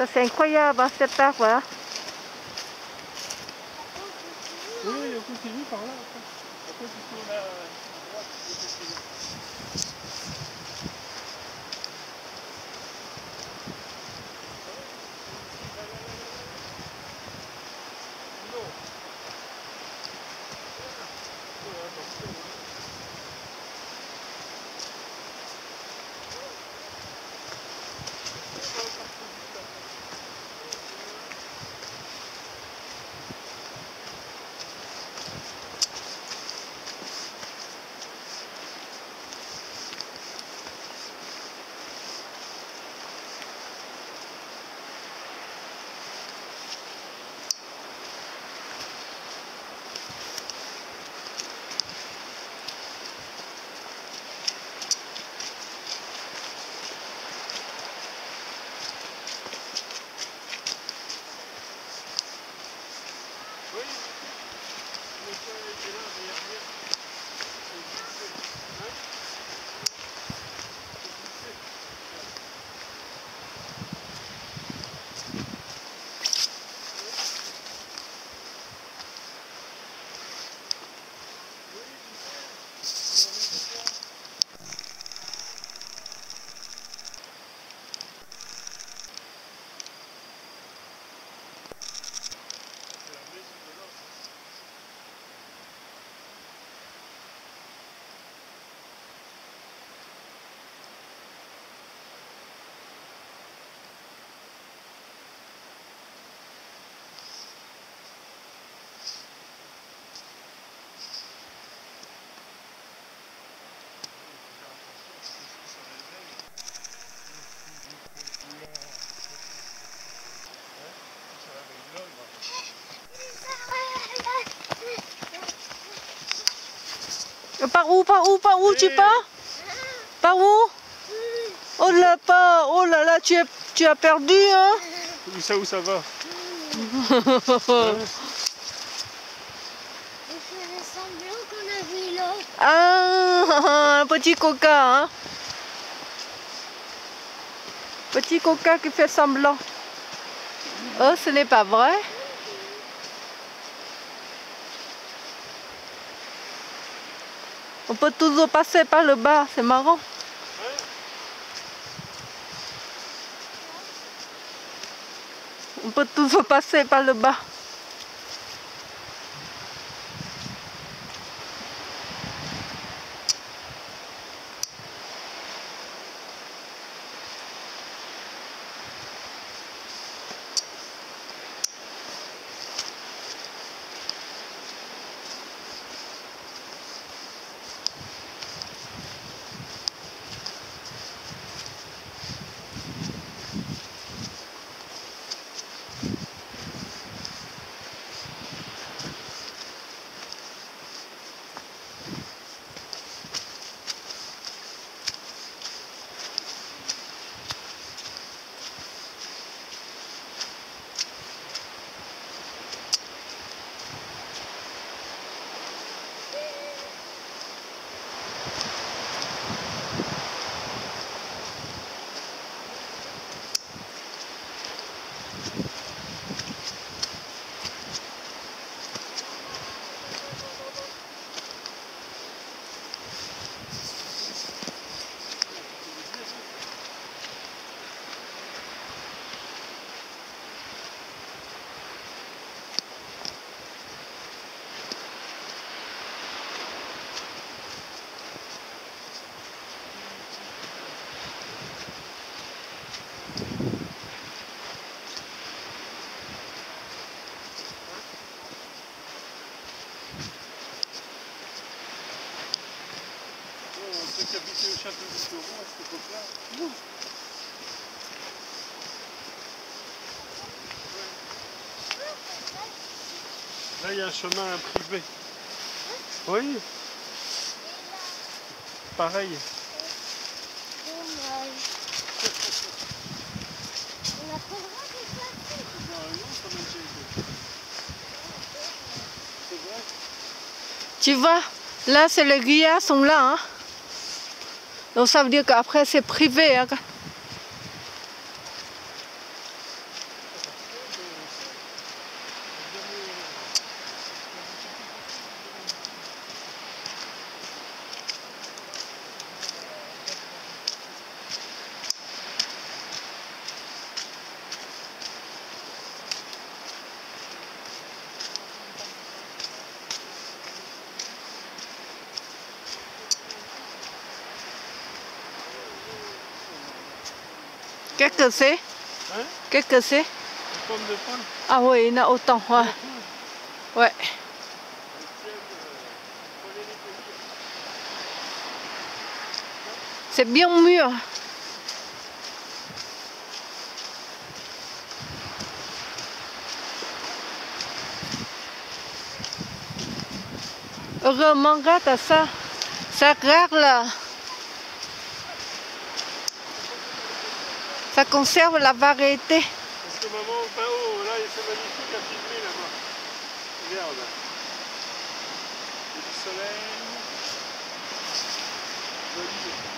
Ça c'est incroyable, hein, cet arbre. Hein. Oui, on continue par là. Après. Par où, par où, par où tu Eh. pars? Par où? Oh là, pas, oh là là, tu, es, tu as perdu, hein? Où ça, où ça va? On faisait semblant qu'on a vu l'autre. Ah, un petit coca, hein? Petit coca qui fait semblant. Oh, ce n'est pas vrai On peut toujours passer par le bas, c'est marrant. On peut toujours passer par le bas. Là, il y a un chemin privé. Oui. Pareil. Le Tu vois, là, c'est les grillats sont là. Hein. Donc ça veut dire qu'après, c'est privé. hein. Qu'est-ce que c'est? Hein? Qu'est-ce que c'est? Une pomme de pomme. Ah oui, il y en a autant. Ouais. ouais. C'est bien mûr. Heureusement, regarde à ça. Ça regarde là. Ça conserve la variété. Parce que maman, au haut, là, c'est magnifique à filmer là-bas. Regarde. Il y a du soleil. Joli.